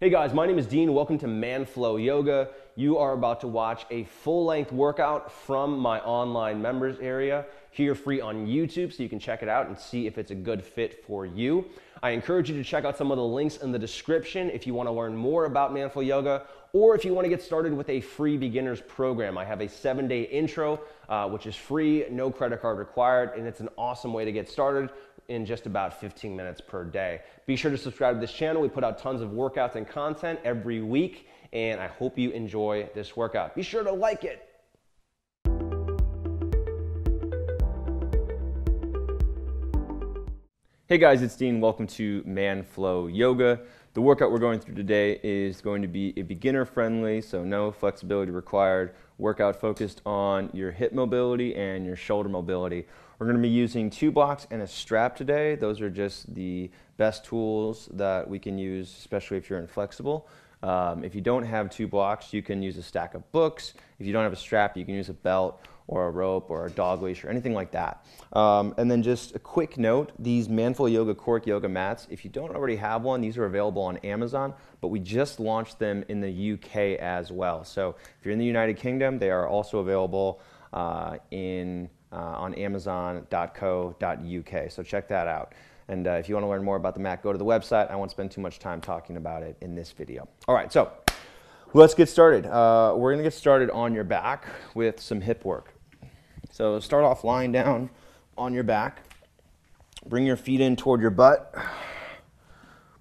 Hey guys, my name is Dean. Welcome to Manflow Yoga. You are about to watch a full length workout from my online members area here free on YouTube so you can check it out and see if it's a good fit for you. I encourage you to check out some of the links in the description if you want to learn more about Manflow Yoga or if you want to get started with a free beginners program. I have a seven day intro, uh, which is free, no credit card required, and it's an awesome way to get started in just about 15 minutes per day. Be sure to subscribe to this channel. We put out tons of workouts and content every week, and I hope you enjoy this workout. Be sure to like it. Hey guys, it's Dean. Welcome to Man Flow Yoga. The workout we're going through today is going to be a beginner friendly, so no flexibility required, workout focused on your hip mobility and your shoulder mobility. We're going to be using two blocks and a strap today. Those are just the best tools that we can use, especially if you're inflexible. Um, if you don't have two blocks, you can use a stack of books. If you don't have a strap, you can use a belt or a rope or a dog leash or anything like that. Um, and then just a quick note, these Man Flow Yoga Cork Yoga mats, if you don't already have one, these are available on Amazon, but we just launched them in the UK as well. So if you're in the United Kingdom, they are also available uh, in uh, on amazon.co.uk. So check that out. And uh, if you want to learn more about the mat, go to the website. I won't spend too much time talking about it in this video. All right, so let's get started. Uh, we're going to get started on your back with some hip work. So start off lying down on your back. Bring your feet in toward your butt.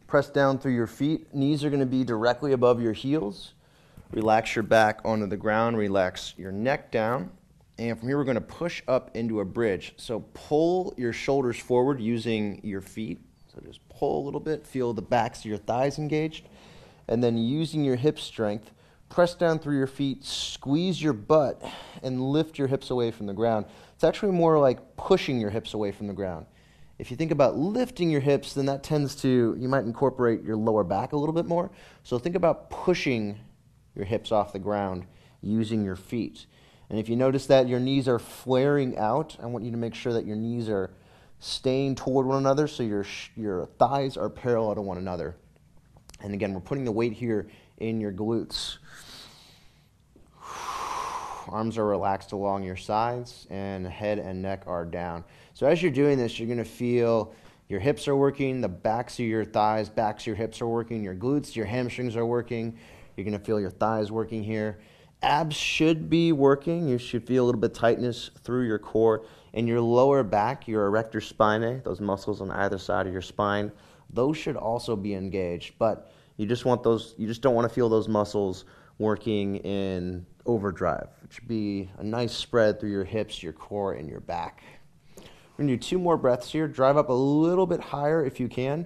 Press down through your feet. Knees are going to be directly above your heels. Relax your back onto the ground. Relax your neck down. And from here, we're going to push up into a bridge. So pull your shoulders forward using your feet. So just pull a little bit, feel the backs of your thighs engaged. And then using your hip strength, press down through your feet, squeeze your butt, and lift your hips away from the ground. It's actually more like pushing your hips away from the ground. If you think about lifting your hips, then that tends to, you might incorporate your lower back a little bit more. So think about pushing your hips off the ground using your feet. And if you notice that your knees are flaring out, I want you to make sure that your knees are staying toward one another so your, your thighs are parallel to one another. And again, we're putting the weight here in your glutes. Arms are relaxed along your sides, and head and neck are down. So, as you're doing this, you're going to feel your hips are working, the backs of your thighs, backs of your hips are working, your glutes, your hamstrings are working. You're going to feel your thighs working here abs should be working. You should feel a little bit tightness through your core. And your lower back, your erector spinae, those muscles on either side of your spine, those should also be engaged. But you just want those, you just don't want to feel those muscles working in overdrive. It should be a nice spread through your hips, your core, and your back. We're to do two more breaths here. Drive up a little bit higher if you can.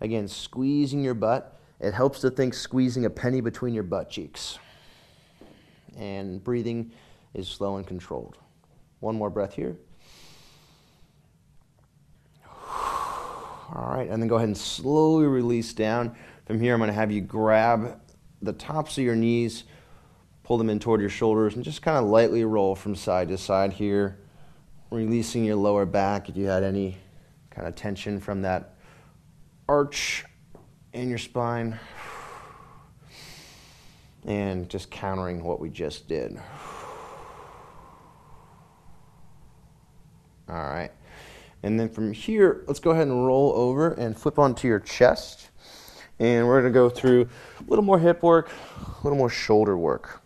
Again, squeezing your butt. It helps to think squeezing a penny between your butt cheeks and breathing is slow and controlled. One more breath here. All right, and then go ahead and slowly release down. From here, I'm going to have you grab the tops of your knees, pull them in toward your shoulders, and just kind of lightly roll from side to side here, releasing your lower back if you had any kind of tension from that arch in your spine and just countering what we just did. All right. And then from here, let's go ahead and roll over and flip onto your chest. And we're going to go through a little more hip work, a little more shoulder work.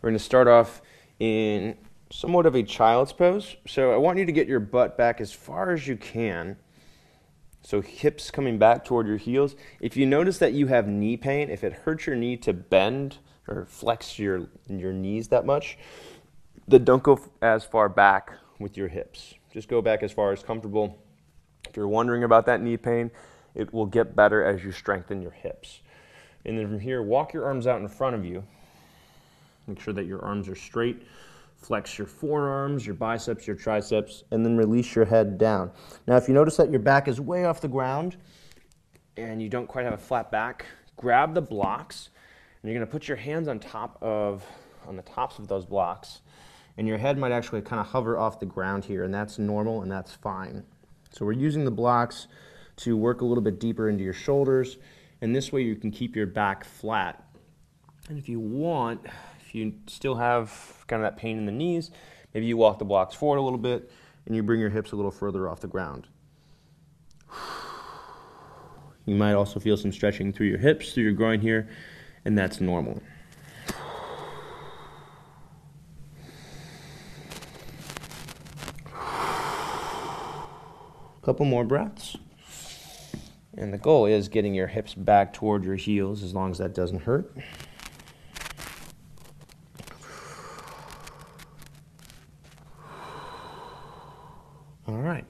We're going to start off in somewhat of a child's pose. So I want you to get your butt back as far as you can so hips coming back toward your heels. If you notice that you have knee pain, if it hurts your knee to bend or flex your your knees that much, then don't go as far back with your hips. Just go back as far as comfortable. If you're wondering about that knee pain, it will get better as you strengthen your hips. And then from here, walk your arms out in front of you. Make sure that your arms are straight Flex your forearms, your biceps, your triceps, and then release your head down. Now, if you notice that your back is way off the ground and you don't quite have a flat back, grab the blocks and you're going to put your hands on top of on the tops of those blocks and your head might actually kind of hover off the ground here and that's normal and that's fine. So we're using the blocks to work a little bit deeper into your shoulders And this way you can keep your back flat. And if you want, if you still have kind of that pain in the knees, maybe you walk the blocks forward a little bit and you bring your hips a little further off the ground. You might also feel some stretching through your hips, through your groin here, and that's normal. A couple more breaths. And the goal is getting your hips back toward your heels as long as that doesn't hurt. All right.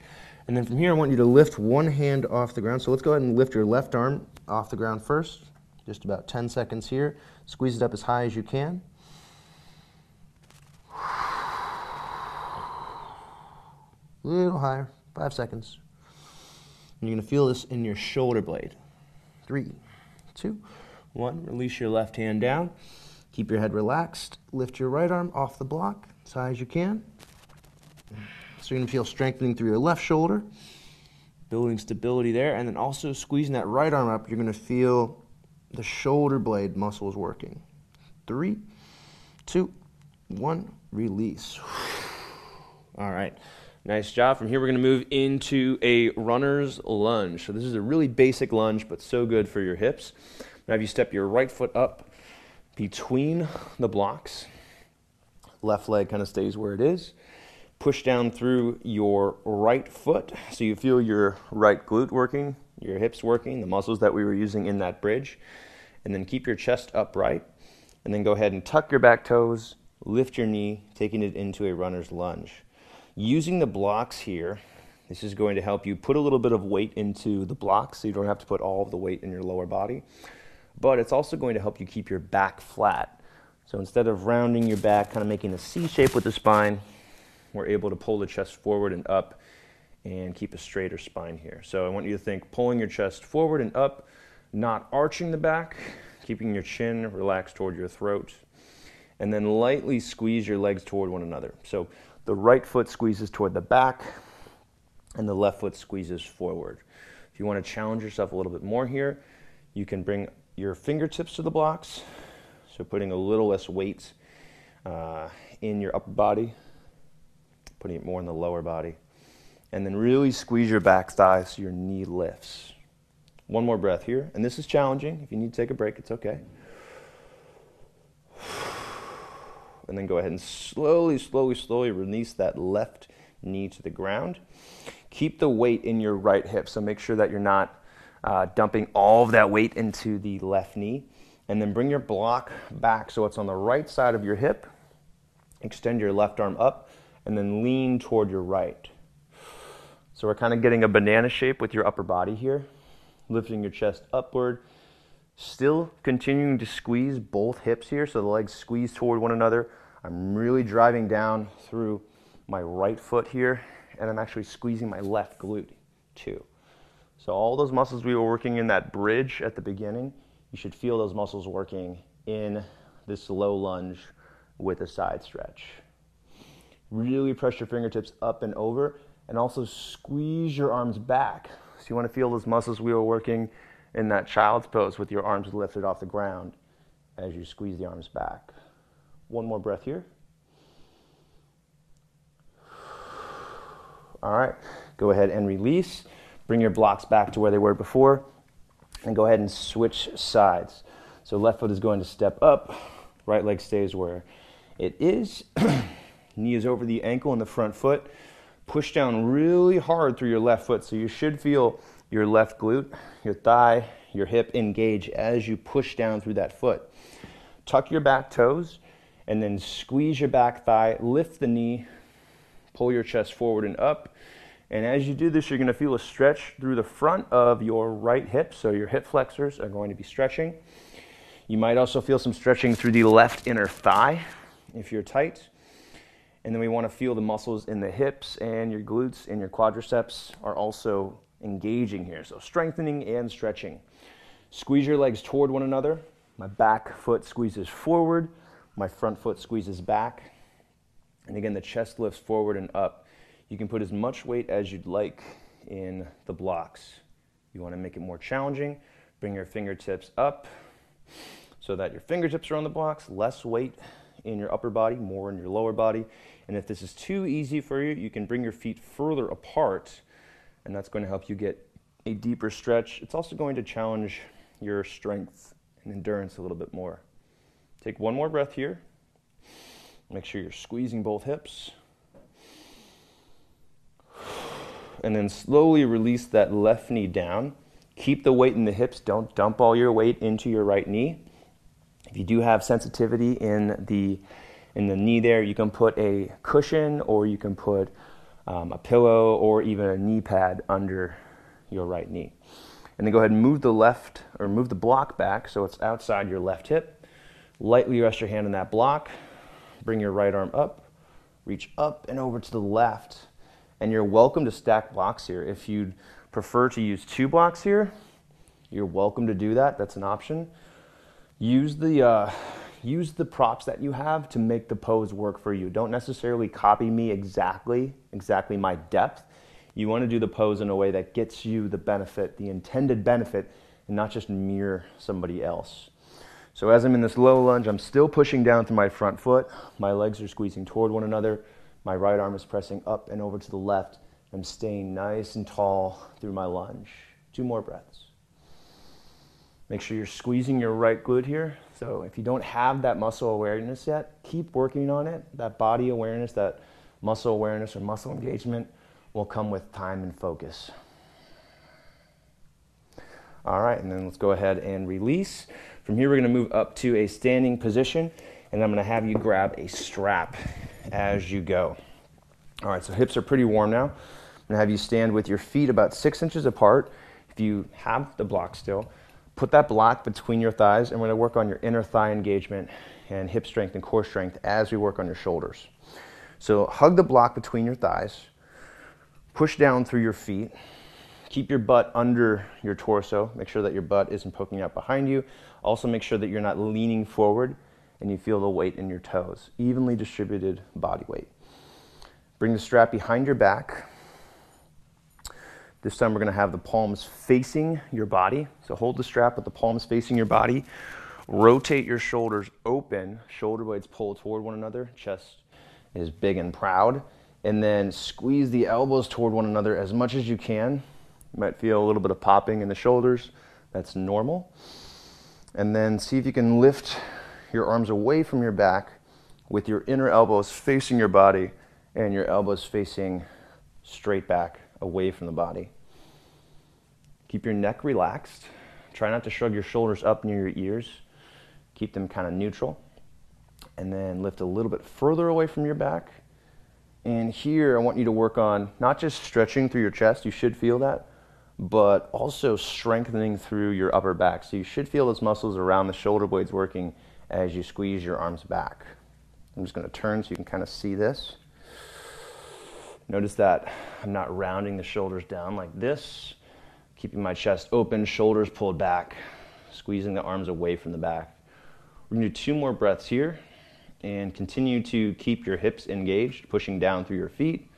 And then from here, I want you to lift one hand off the ground. So let's go ahead and lift your left arm off the ground first. Just about 10 seconds here. Squeeze it up as high as you can. A little higher, five seconds. And you're going to feel this in your shoulder blade. Three, two, one. Release your left hand down. Keep your head relaxed. Lift your right arm off the block as high as you can. So you're going to feel strengthening through your left shoulder, building stability there, and then also squeezing that right arm up, you're going to feel the shoulder blade muscles working. Three, two, one, release. All right. Nice job. From here, we're going to move into a runner's lunge. So, this is a really basic lunge, but so good for your hips. Now, if you step your right foot up between the blocks, left leg kind of stays where it is. Push down through your right foot so you feel your right glute working, your hips working, the muscles that we were using in that bridge. And then keep your chest upright. And then go ahead and tuck your back toes, lift your knee, taking it into a runner's lunge. Using the blocks here, this is going to help you put a little bit of weight into the blocks so you don't have to put all of the weight in your lower body. But it's also going to help you keep your back flat. So instead of rounding your back, kind of making a C shape with the spine, we're able to pull the chest forward and up and keep a straighter spine here. So I want you to think pulling your chest forward and up, not arching the back, keeping your chin relaxed toward your throat, and then lightly squeeze your legs toward one another. So the right foot squeezes toward the back, and the left foot squeezes forward. If you want to challenge yourself a little bit more here, you can bring your fingertips to the blocks, so putting a little less weight uh, in your upper body, putting it more in the lower body, and then really squeeze your back thigh so your knee lifts. One more breath here, and this is challenging. If you need to take a break, it's okay. and then go ahead and slowly, slowly, slowly release that left knee to the ground. Keep the weight in your right hip, so make sure that you're not uh, dumping all of that weight into the left knee. And then bring your block back so it's on the right side of your hip. Extend your left arm up and then lean toward your right. So we're kind of getting a banana shape with your upper body here, lifting your chest upward Still continuing to squeeze both hips here so the legs squeeze toward one another. I'm really driving down through my right foot here and I'm actually squeezing my left glute too. So all those muscles we were working in that bridge at the beginning, you should feel those muscles working in this low lunge with a side stretch. Really press your fingertips up and over and also squeeze your arms back. So you want to feel those muscles we were working in that child's pose with your arms lifted off the ground as you squeeze the arms back. One more breath here. All right, go ahead and release. Bring your blocks back to where they were before and go ahead and switch sides. So left foot is going to step up, right leg stays where it is. Knee is over the ankle and the front foot. Push down really hard through your left foot so you should feel your left glute, your thigh, your hip engage as you push down through that foot. Tuck your back toes and then squeeze your back thigh, lift the knee, pull your chest forward and up. And as you do this, you're going to feel a stretch through the front of your right hip. So your hip flexors are going to be stretching. You might also feel some stretching through the left inner thigh if you're tight. And then we want to feel the muscles in the hips and your glutes and your quadriceps are also engaging here. So strengthening and stretching. Squeeze your legs toward one another. My back foot squeezes forward, my front foot squeezes back. And again, the chest lifts forward and up. You can put as much weight as you'd like in the blocks. You want to make it more challenging, Bring your fingertips up so that your fingertips are on the blocks, less weight in your upper body, more in your lower body. And if this is too easy for you, you can bring your feet further apart, and that's going to help you get a deeper stretch. It's also going to challenge your strength and endurance a little bit more. Take one more breath here. Make sure you're squeezing both hips. And then slowly release that left knee down. Keep the weight in the hips. Don't dump all your weight into your right knee. If you do have sensitivity in the in the knee there, you can put a cushion or you can put um, a pillow or even a knee pad under your right knee. And then go ahead and move the left or move the block back so it's outside your left hip. Lightly rest your hand on that block. Bring your right arm up, reach up and over to the left. And you're welcome to stack blocks here. If you'd prefer to use two blocks here, you're welcome to do that. That's an option. Use the uh, use the props that you have to make the pose work for you. Don't necessarily copy me exactly, exactly my depth. You want to do the pose in a way that gets you the benefit, the intended benefit, and not just mirror somebody else. So as I'm in this low lunge, I'm still pushing down through my front foot. My legs are squeezing toward one another. My right arm is pressing up and over to the left. I'm staying nice and tall through my lunge. Two more breaths. Make sure you're squeezing your right glute here. So if you don't have that muscle awareness yet, keep working on it. That body awareness, that muscle awareness or muscle engagement will come with time and focus. All right, and then let's go ahead and release. From here, we're going to move up to a standing position, and I'm going to have you grab a strap as you go. All right, so hips are pretty warm now. I'm going to have you stand with your feet about six inches apart. If you have the block still, put that block between your thighs, and we're going to work on your inner thigh engagement and hip strength and core strength as we work on your shoulders. So hug the block between your thighs, push down through your feet, keep your butt under your torso. Make sure that your butt isn't poking out behind you. Also, make sure that you're not leaning forward and you feel the weight in your toes. Evenly distributed body weight. Bring the strap behind your back. This time we're going to have the palms facing your body. So hold the strap with the palms facing your body. Rotate your shoulders open. Shoulder blades pull toward one another. Chest is big and proud. And then squeeze the elbows toward one another as much as you can. You might feel a little bit of popping in the shoulders. That's normal. And then see if you can lift your arms away from your back with your inner elbows facing your body and your elbows facing straight back away from the body. Keep your neck relaxed. Try not to shrug your shoulders up near your ears. Keep them kind of neutral. And then lift a little bit further away from your back. And here I want you to work on not just stretching through your chest, you should feel that, but also strengthening through your upper back. So you should feel those muscles around the shoulder blades working as you squeeze your arms back. I'm just going to turn so you can kind of see this. Notice that I'm not rounding the shoulders down like this, keeping my chest open, shoulders pulled back, squeezing the arms away from the back. We're to do two more breaths here and continue to keep your hips engaged, pushing down through your feet,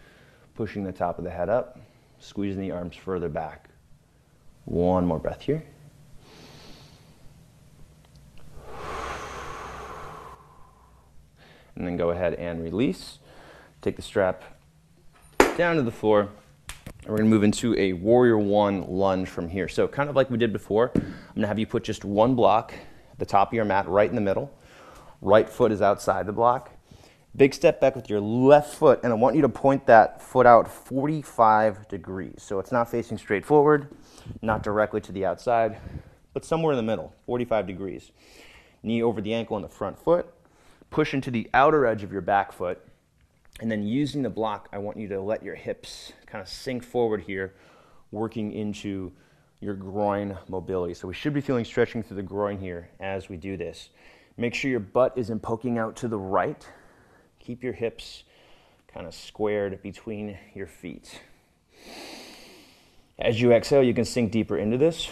pushing the top of the head up, squeezing the arms further back. One more breath here. And then go ahead and release. Take the strap down to the floor. And we're gonna move into a warrior one lunge from here. So kind of like we did before, I'm gonna have you put just one block at the top of your mat right in the middle. Right foot is outside the block. Big step back with your left foot, and I want you to point that foot out 45 degrees. So it's not facing straight forward, not directly to the outside, but somewhere in the middle, 45 degrees. Knee over the ankle on the front foot. Push into the outer edge of your back foot. And then using the block, I want you to let your hips kind of sink forward here, working into your groin mobility. So we should be feeling stretching through the groin here as we do this. Make sure your butt isn't poking out to the right Keep your hips kind of squared between your feet. As you exhale, you can sink deeper into this.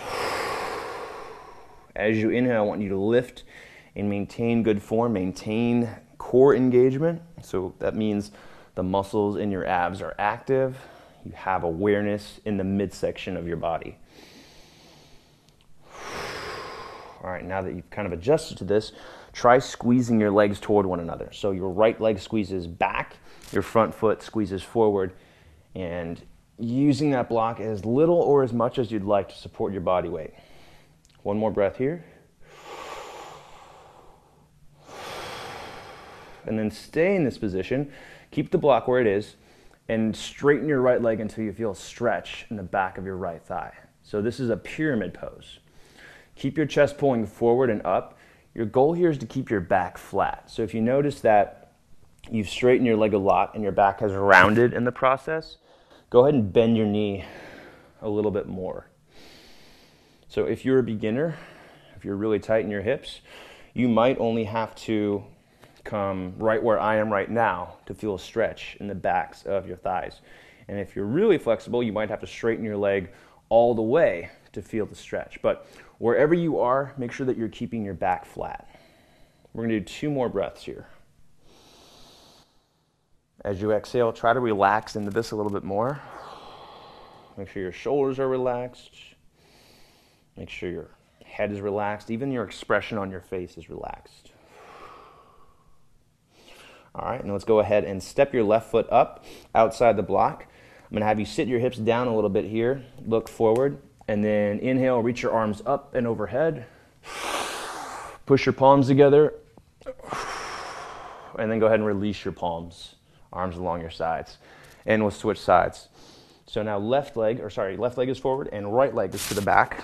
As you inhale, I want you to lift and maintain good form, maintain core engagement. So that means the muscles in your abs are active. You have awareness in the midsection of your body. All right, now that you've kind of adjusted to this, try squeezing your legs toward one another. So your right leg squeezes back, your front foot squeezes forward, and using that block as little or as much as you'd like to support your body weight. One more breath here. And then stay in this position. Keep the block where it is and straighten your right leg until you feel a stretch in the back of your right thigh. So this is a pyramid pose. Keep your chest pulling forward and up. Your goal here is to keep your back flat. So if you notice that you've straightened your leg a lot and your back has rounded in the process, go ahead and bend your knee a little bit more. So if you're a beginner, if you're really tight in your hips, you might only have to come right where I am right now to feel a stretch in the backs of your thighs. And if you're really flexible, you might have to straighten your leg all the way to feel the stretch. But wherever you are, make sure that you're keeping your back flat. We're gonna do two more breaths here. As you exhale, try to relax into this a little bit more. Make sure your shoulders are relaxed. Make sure your head is relaxed. Even your expression on your face is relaxed. All right, now let's go ahead and step your left foot up outside the block. I'm gonna have you sit your hips down a little bit here, look forward, and then inhale, reach your arms up and overhead. Push your palms together, and then go ahead and release your palms, arms along your sides. And we'll switch sides. So now left leg, or sorry, left leg is forward and right leg is to the back.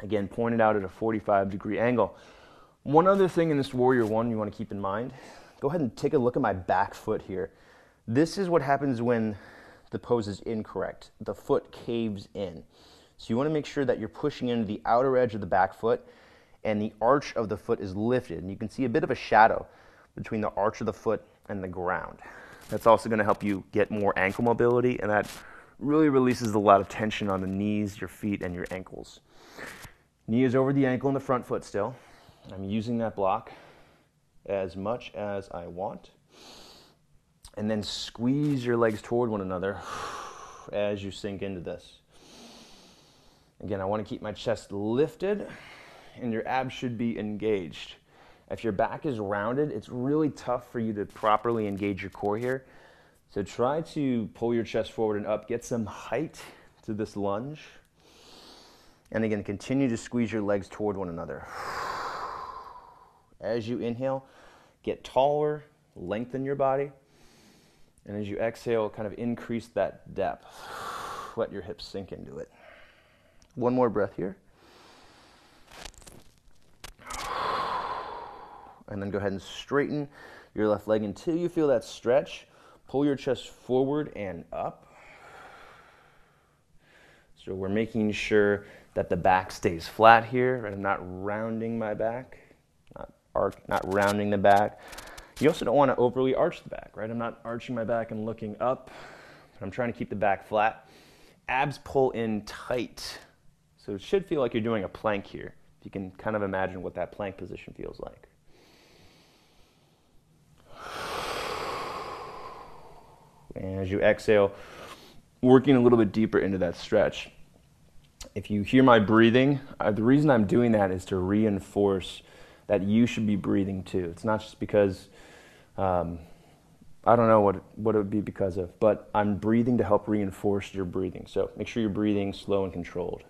Again, pointed out at a 45 degree angle. One other thing in this Warrior One you want to keep in mind go ahead and take a look at my back foot here. This is what happens when the pose is incorrect. The foot caves in. So you want to make sure that you're pushing into the outer edge of the back foot and the arch of the foot is lifted. And you can see a bit of a shadow between the arch of the foot and the ground. That's also going to help you get more ankle mobility and that really releases a lot of tension on the knees, your feet, and your ankles. Knee is over the ankle in the front foot still. I'm using that block as much as I want. And then squeeze your legs toward one another as you sink into this. Again, I want to keep my chest lifted and your abs should be engaged. If your back is rounded, it's really tough for you to properly engage your core here. So try to pull your chest forward and up, get some height to this lunge. And again, continue to squeeze your legs toward one another. As you inhale, get taller, lengthen your body. And as you exhale, kind of increase that depth. Let your hips sink into it. One more breath here. And then go ahead and straighten your left leg until you feel that stretch. Pull your chest forward and up. So we're making sure that the back stays flat here. And I'm not rounding my back not rounding the back. You also don't want to overly arch the back, right? I'm not arching my back and looking up. I'm trying to keep the back flat. Abs pull in tight. So it should feel like you're doing a plank here. If you can kind of imagine what that plank position feels like. And as you exhale, working a little bit deeper into that stretch. If you hear my breathing, uh, the reason I'm doing that is to reinforce that you should be breathing too. It's not just because um, I don't know what what it would be because of, but I'm breathing to help reinforce your breathing. So make sure you're breathing slow and controlled.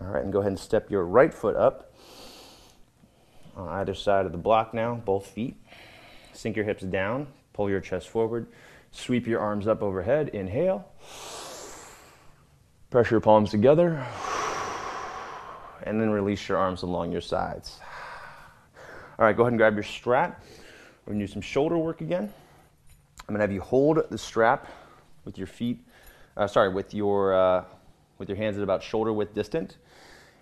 All right, and go ahead and step your right foot up on either side of the block now, both feet. Sink your hips down, pull your chest forward, sweep your arms up overhead. Inhale. Pressure your palms together and then release your arms along your sides. All right, go ahead and grab your strap. We're gonna do some shoulder work again. I'm gonna have you hold the strap with your feet, uh, sorry, with your, uh, with your hands at about shoulder width distant.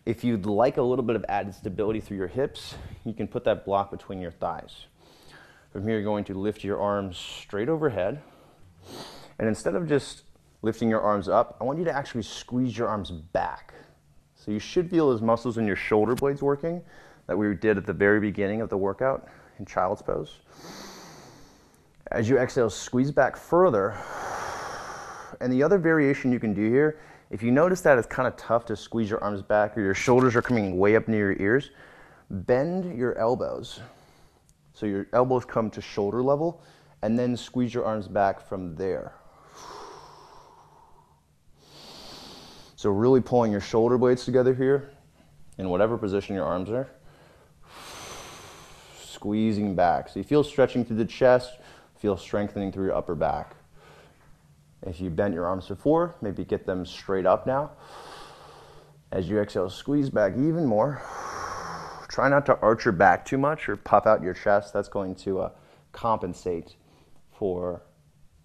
If you'd like a little bit of added stability through your hips, you can put that block between your thighs. From here, you're going to lift your arms straight overhead. And instead of just lifting your arms up, I want you to actually squeeze your arms back. So you should feel those muscles in your shoulder blades working that we did at the very beginning of the workout in child's pose. As you exhale, squeeze back further. And the other variation you can do here If you notice that it's kind of tough to squeeze your arms back or your shoulders are coming way up near your ears, bend your elbows. So your elbows come to shoulder level and then squeeze your arms back from there. So really pulling your shoulder blades together here in whatever position your arms are. Squeezing back. So you feel stretching through the chest, feel strengthening through your upper back. If you bent your arms before, maybe get them straight up now. As you exhale, squeeze back even more. Try not to arch your back too much or puff out your chest. That's going to uh, compensate for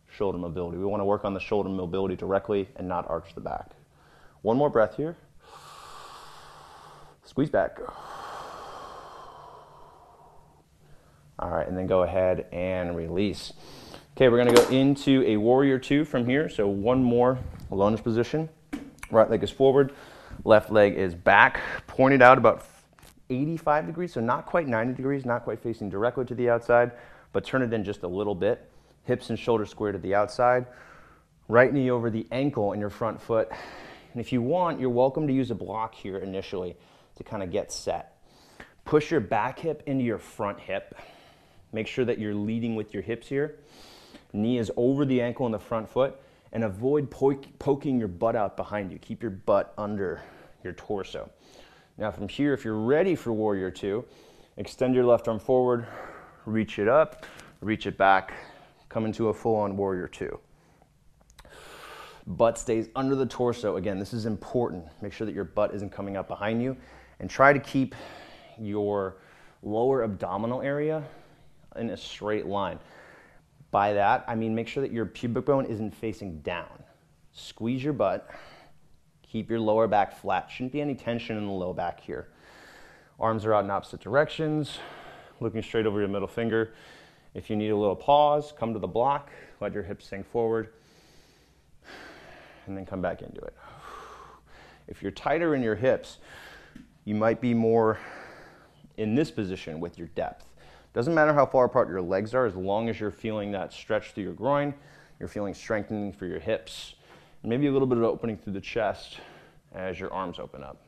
shoulder mobility. We want to work on the shoulder mobility directly and not arch the back. One more breath here. Squeeze back. All right, and then go ahead and release. Okay, we're gonna go into a warrior two from here. So one more lunge position. Right leg is forward, left leg is back, pointed out about 85 degrees, so not quite 90 degrees, not quite facing directly to the outside, but turn it in just a little bit. Hips and shoulders square to the outside. Right knee over the ankle in your front foot. And if you want, you're welcome to use a block here initially to kind of get set. Push your back hip into your front hip. Make sure that you're leading with your hips here. Knee is over the ankle in the front foot and avoid po- poking your butt out behind you. Keep your butt under your torso. Now, from here, if you're ready for Warrior Two, extend your left arm forward, reach it up, reach it back, come into a full on Warrior Two. Butt stays under the torso. Again, this is important. Make sure that your butt isn't coming up behind you and try to keep your lower abdominal area in a straight line. By that, I mean make sure that your pubic bone isn't facing down. Squeeze your butt. Keep your lower back flat. Shouldn't be any tension in the low back here. Arms are out in opposite directions, looking straight over your middle finger. If you need a little pause, come to the block, let your hips sink forward, and then come back into it. If you're tighter in your hips, you might be more in this position with your depth. Doesn't matter how far apart your legs are, as long as you're feeling that stretch through your groin, you're feeling strengthening for your hips, and maybe a little bit of opening through the chest as your arms open up.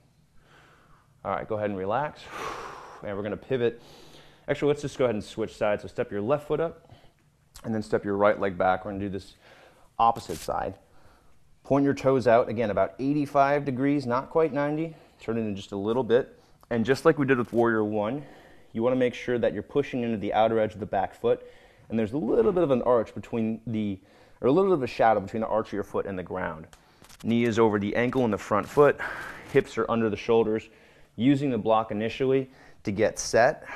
All right, go ahead and relax. And we're gonna pivot. Actually, let's just go ahead and switch sides. So step your left foot up, and then step your right leg back. We're gonna do this opposite side. Point your toes out, again, about 85 degrees, not quite 90. Turn it in just a little bit. And just like we did with Warrior One, you want to make sure that you're pushing into the outer edge of the back foot, and there's a little bit of an arch between the, or a little bit of a shadow between the arch of your foot and the ground. Knee is over the ankle and the front foot, hips are under the shoulders. Using the block initially to get set.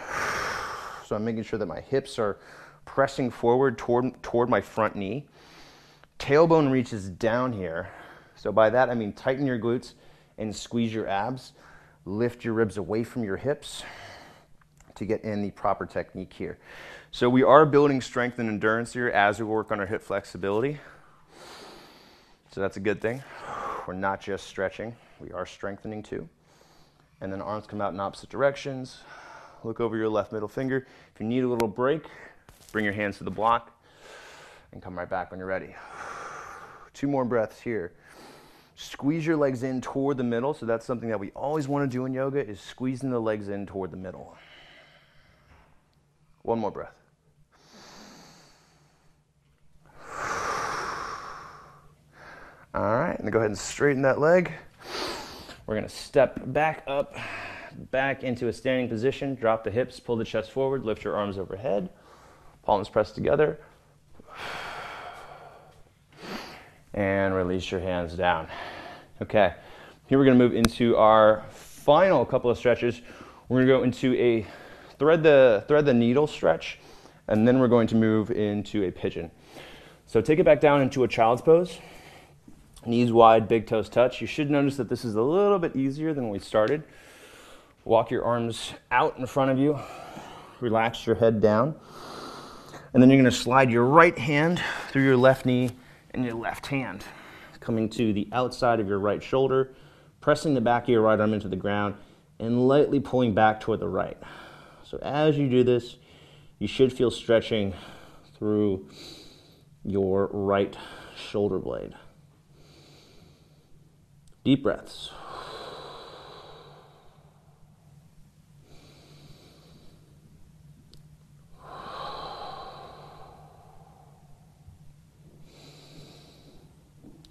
So I'm making sure that my hips are pressing forward toward, toward my front knee. Tailbone reaches down here. So by that I mean tighten your glutes and squeeze your abs. Lift your ribs away from your hips to get in the proper technique here. So we are building strength and endurance here as we work on our hip flexibility. So that's a good thing. We're not just stretching, we are strengthening too. And then arms come out in opposite directions. Look over your left middle finger. If you need a little break, bring your hands to the block and come right back when you're ready. Two more breaths here. Squeeze your legs in toward the middle. So that's something that we always want to do in yoga is squeezing the legs in toward the middle. One more breath. All right, and go ahead and straighten that leg. We're gonna step back up, back into a standing position, drop the hips, pull the chest forward, lift your arms overhead, palms pressed together, and release your hands down. Okay, here we're gonna move into our final couple of stretches. We're gonna go into a thread the, thread the needle stretch, and then we're going to move into a pigeon. So take it back down into a child's pose. Knees wide, big toes touch. You should notice that this is a little bit easier than we started. Walk your arms out in front of you. Relax your head down. And then you're going to slide your right hand through your left knee and your left hand, coming to the outside of your right shoulder, pressing the back of your right arm into the ground, and lightly pulling back toward the right. So as you do this, you should feel stretching through your right shoulder blade. Deep breaths.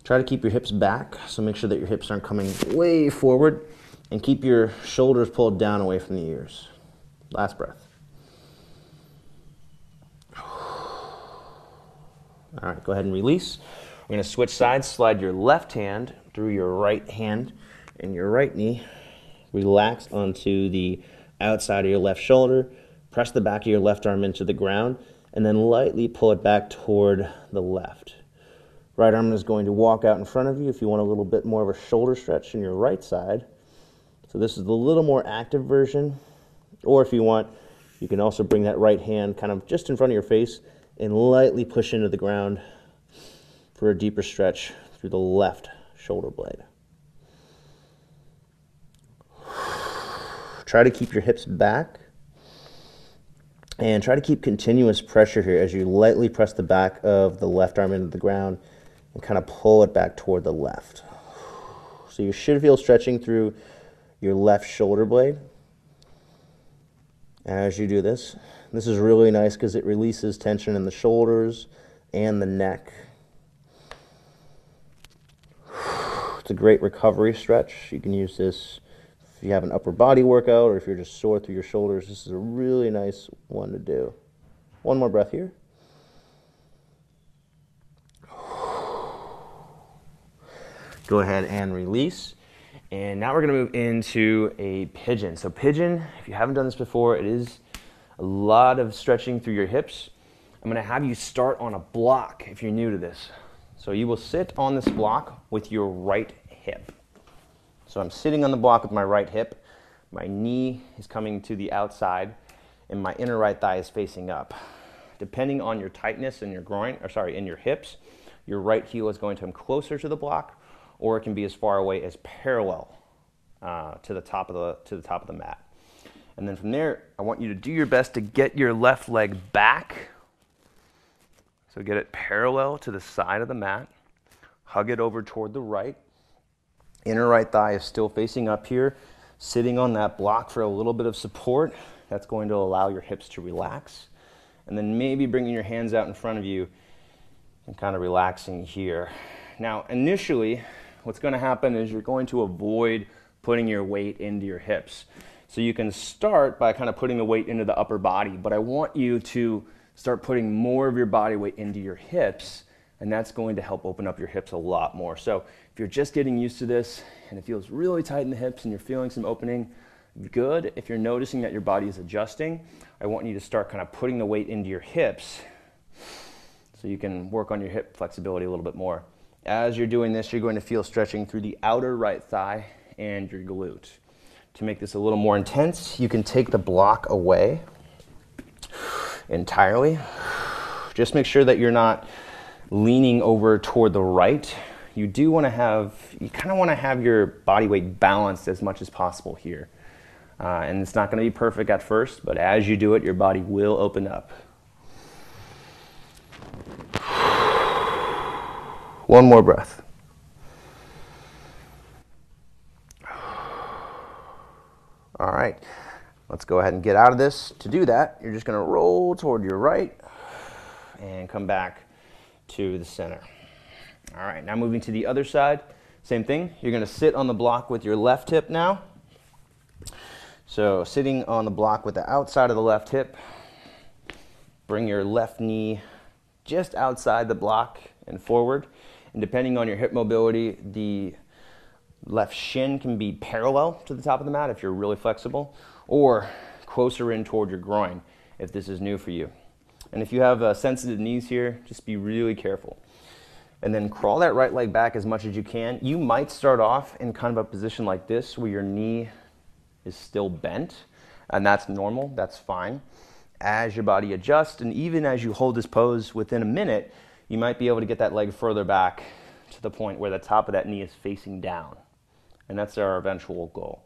Try to keep your hips back, so make sure that your hips aren't coming way forward, and keep your shoulders pulled down away from the ears. Last breath. All right, go ahead and release. We're going to switch sides. Slide your left hand through your right hand and your right knee. Relax onto the outside of your left shoulder. Press the back of your left arm into the ground and then lightly pull it back toward the left. Right arm is going to walk out in front of you if you want a little bit more of a shoulder stretch in your right side. So this is the little more active version. Or if you want, you can also bring that right hand kind of just in front of your face and lightly push into the ground for a deeper stretch through the left shoulder blade. Try to keep your hips back and try to keep continuous pressure here as you lightly press the back of the left arm into the ground and kind of pull it back toward the left. So you should feel stretching through your left shoulder blade as you do this. This is really nice because it releases tension in the shoulders and the neck. It's a great recovery stretch. You can use this if you have an upper body workout or if you're just sore through your shoulders. This is a really nice one to do. One more breath here. Go ahead and release. And now we're going to move into a pigeon. So, pigeon, if you haven't done this before, it is a lot of stretching through your hips. I'm going to have you start on a block if you're new to this. So, you will sit on this block with your right hip. So, I'm sitting on the block with my right hip. My knee is coming to the outside, and my inner right thigh is facing up. Depending on your tightness in your groin, or sorry, in your hips, your right heel is going to come closer to the block or it can be as far away as parallel uh, to the top of the to the top of the mat. And then from there, I want you to do your best to get your left leg back. So get it parallel to the side of the mat. Hug it over toward the right. Inner right thigh is still facing up here, sitting on that block for a little bit of support. That's going to allow your hips to relax. And then maybe bringing your hands out in front of you and kind of relaxing here. Now, initially, what's going to happen is you're going to avoid putting your weight into your hips. So you can start by kind of putting the weight into the upper body, but I want you to start putting more of your body weight into your hips, and that's going to help open up your hips a lot more. So if you're just getting used to this and it feels really tight in the hips and you're feeling some opening, good. If you're noticing that your body is adjusting, I want you to start kind of putting the weight into your hips so you can work on your hip flexibility a little bit more. As you're doing this, you're going to feel stretching through the outer right thigh and your glute. To make this a little more intense, you can take the block away entirely. Just make sure that you're not leaning over toward the right. You do want to have, you kind of want to have your body weight balanced as much as possible here. Uh, and it's not going to be perfect at first, but as you do it, your body will open up. One more breath. All right, let's go ahead and get out of this. To do that, you're just going to roll toward your right and come back to the center. All right, now moving to the other side. Same thing. You're going to sit on the block with your left hip now. So, sitting on the block with the outside of the left hip, bring your left knee just outside the block and forward. And depending on your hip mobility, the left shin can be parallel to the top of the mat if you're really flexible, or closer in toward your groin if this is new for you. And if you have uh, sensitive knees here, just be really careful. And then crawl that right leg back as much as you can. You might start off in kind of a position like this where your knee is still bent, and that's normal, that's fine. As your body adjusts, and even as you hold this pose within a minute, you might be able to get that leg further back to the point where the top of that knee is facing down. And that's our eventual goal.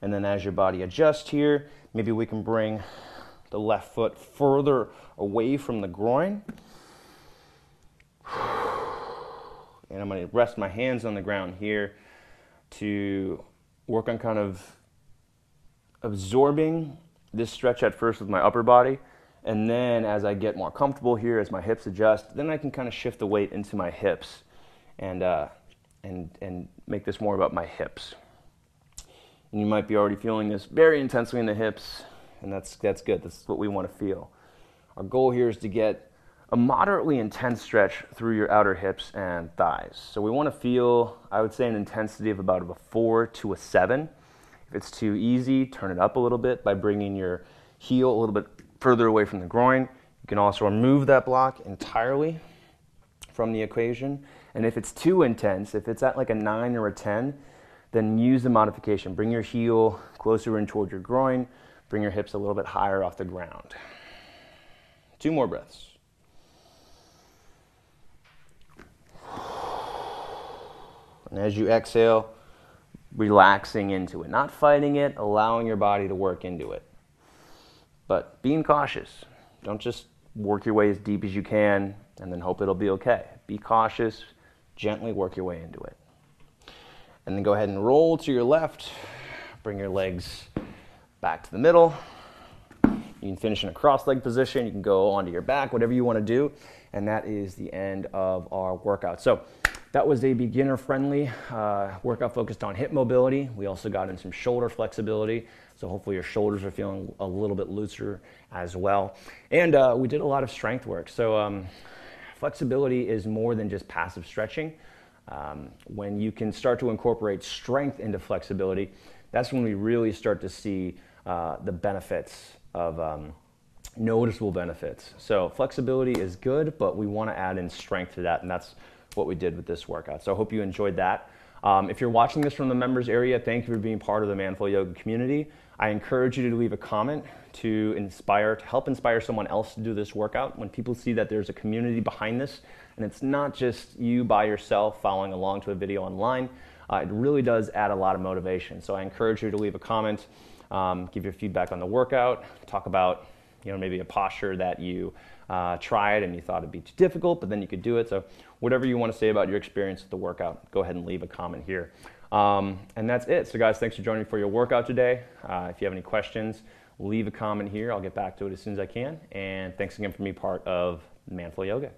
And then as your body adjusts here, maybe we can bring the left foot further away from the groin. And I'm going to rest my hands on the ground here. to work on kind of absorbing this stretch at first with my upper body. And then as I get more comfortable here, as my hips adjust, then I can kind of shift the weight into my hips and, uh, and, and make this more about my hips. And you might be already feeling this very intensely in the hips, and that's, that's good. That's what we want to feel. Our goal here is to get a moderately intense stretch through your outer hips and thighs. So we want to feel, I would say, an intensity of about a four to a seven. If it's too easy, turn it up a little bit by bringing your heel a little bit further away from the groin. You can also remove that block entirely from the equation. And if it's too intense, if it's at like a nine or a 10, then use the modification. Bring your heel closer in toward your groin, bring your hips a little bit higher off the ground. Two more breaths. And as you exhale, relaxing into it, not fighting it, allowing your body to work into it. But being cautious. Don't just work your way as deep as you can and then hope it'll be okay. Be cautious, gently work your way into it. And then go ahead and roll to your left. Bring your legs back to the middle. You can finish in a cross leg position. You can go onto your back, whatever you want to do. And that is the end of our workout. So, that was a beginner friendly uh, workout focused on hip mobility. We also got in some shoulder flexibility. So hopefully your shoulders are feeling a little bit looser as well. And uh, we did a lot of strength work. So um, flexibility is more than just passive stretching. Um, when you can start to incorporate strength into flexibility, that's when we really start to see uh, the benefits of um, noticeable benefits. So flexibility is good, but we want to add in strength to that, and that's what we did with this workout. So I hope you enjoyed that. Um, if you're watching this from the members area, thank you for being part of the Man Flow Yoga community. I encourage you to leave a comment to inspire, to help inspire someone else to do this workout. When people see that there's a community behind this, and it's not just you by yourself following along to a video online, uh, it really does add a lot of motivation. So I encourage you to leave a comment, um, give your feedback on the workout, talk about you know maybe a posture that you uh, tried and you thought it'd be too difficult, but then you could do it. So whatever you want to say about your experience with the workout, go ahead and leave a comment here. Um, and that's it. So guys, thanks for joining me for your workout today. Uh, if you have any questions, leave a comment here. I'll get back to it as soon as I can. And thanks again for being part of Man Flow Yoga.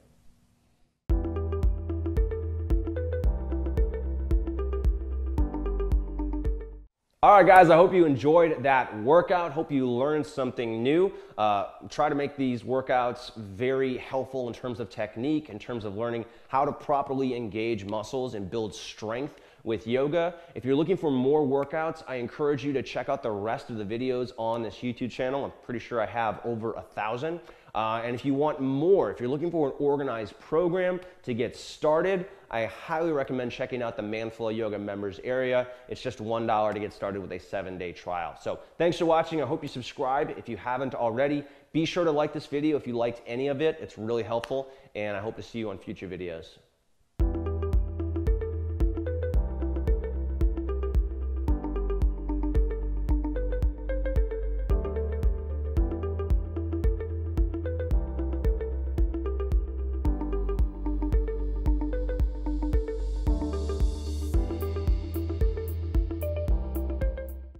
All right, guys, I hope you enjoyed that workout. Hope you learned something new. Uh, try to make these workouts very helpful in terms of technique, in terms of learning how to properly engage muscles and build strength with yoga. If you're looking for more workouts, I encourage you to check out the rest of the videos on this YouTube channel. I'm pretty sure I have over a thousand. Uh, and if you want more, if you're looking for an organized program to get started, I highly recommend checking out the Man Flow Yoga members area. It's just $1 to get started with a seven day trial. So thanks for watching. I hope you subscribe if you haven't already. Be sure to like this video if you liked any of it. It's really helpful. And I hope to see you on future videos.